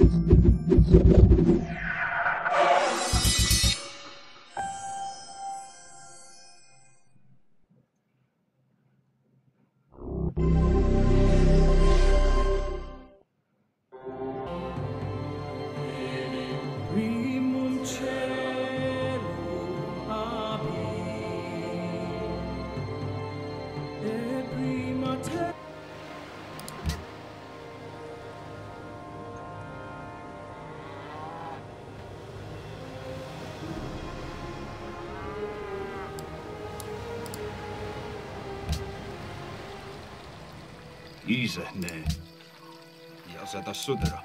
Every ne. Ja seda sudra.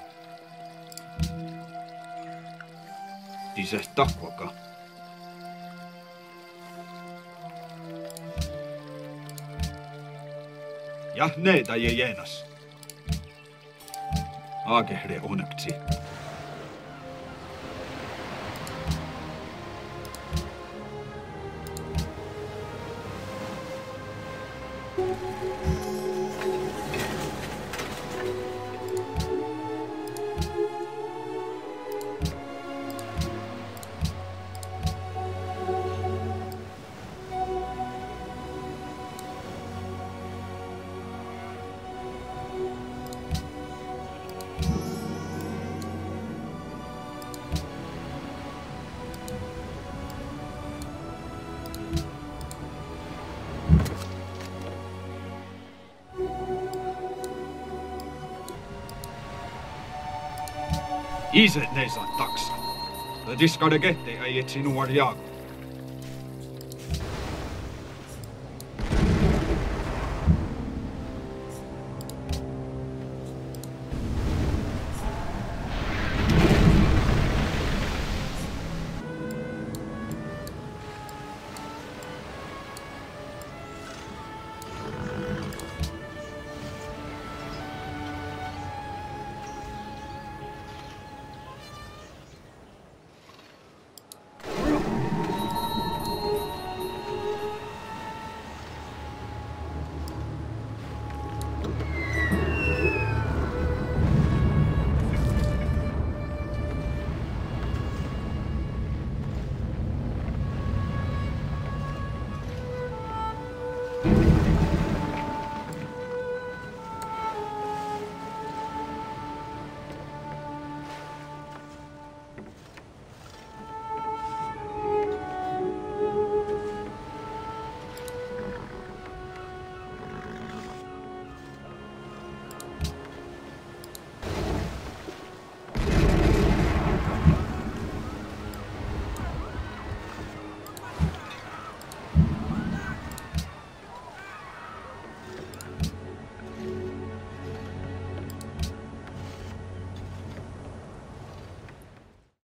Ise takvaka. Jah, ne ta je jenas. Agehre onakti. Ise ne saa taksa. Tiskade kehte ei etsi nuor jaagu.